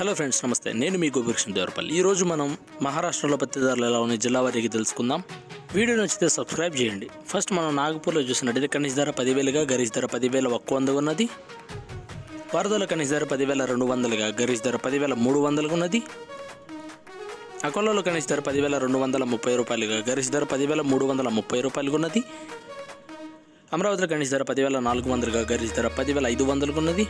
Hello friends నమస్తే. నేను మీ గోపికృష్ణ దేవరపల్లి. ఈరోజు మనం మహారాష్ట్రలో పత్తిదారులు ఎలా ఉన్నాయి జిల్లా వారికి తెలుసుకుందాం. వీడియో నచ్చితే సబ్స్క్రైబ్ చేయండి. ఫస్ట్ మనం నాగపూర్లో చూసినట్టయితే కనీస ధర పదివేలుగా గరిష్ ధర పదివేల ఒక్క వంద ఉన్నది. వరదల కనీస ధర పదివేల రెండు వందలుగా గరిష్ ధర పదివేల మూడు వందలుగా ఉన్నది. అకోలలో కనీస ధర పదివేల రెండు వందల ముప్పై రూపాయలుగా గరిష్ ధర పదివేల మూడు వందల ముప్పై రూపాయలుగా ఉన్నది. అమరావతిలో కనీస ధర పదివేల నాలుగు వందలుగా గరిష్ ధర పదివేల ఐదు వందలుగా ఉన్నది.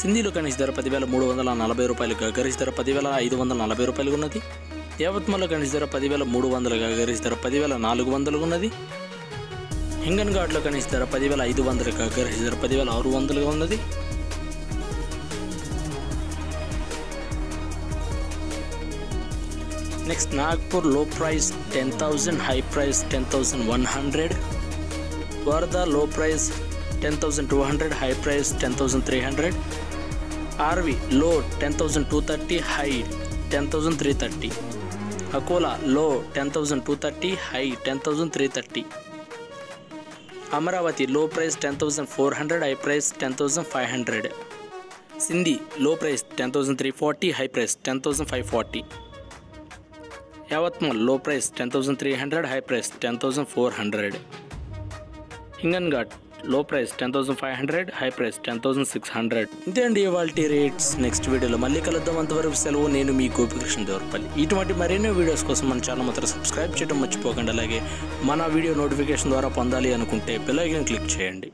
సింధీలో కనీస ధర పదివేల మూడు వందల నలభై రూపాయలుగా గరిష్ట ధర పదివేల ఐదు వందల నలభై రూపాయలుగా ఉన్నది. యావత్మలో కనీస ధర పదివేల మూడు వందలుగా గరిష్ట ధర పదివేల నాలుగు వందలుగా ఉన్నది. హింగన్ ఘాట్లో కనీస ధర పదివేల ఐదు వందలుగా గరిష్ట ధర పదివేల ఆరు వందలుగా ఉన్నది. Next నాగ్పూర్లో price ten thousand high price ten thousand one hundred. Wardha లో price ten thousand two hundred high price ten thousand three hundred Arvi లో ten thousand two thirty high ten thousand three thirty Akola లో ten thousand two thirty high ten thousand three thirty Amravati లో price ten thousand four hundred high price ten thousand five hundred Sindi లో price ten thousand three forty high price ten thousand five forty యావత్మల్లో price ten thousand three hundred high price ten thousand four hundred Hinganghat లో price ten thousand five hundred high price ten thousand six hundred ఇంతే అండి ఇవాళ rates next వీడియోలో మళ్ళీ కలుద్దాం. అంతవరకు సెలవు నేను మీ గోపికృష్ణ దేవరపల్లి. ఇటువంటి మరెన్నో వీడియోస్ కోసం మన ఛానల్ మాత్రం సబ్స్క్రైబ్ చేయడం మర్చిపోకండి. అలాగే మన వీడియో నోటిఫికేషన్ ద్వారా పొందాలి అనుకుంటే బెల్ ఐకన్ క్లిక్ చేయండి.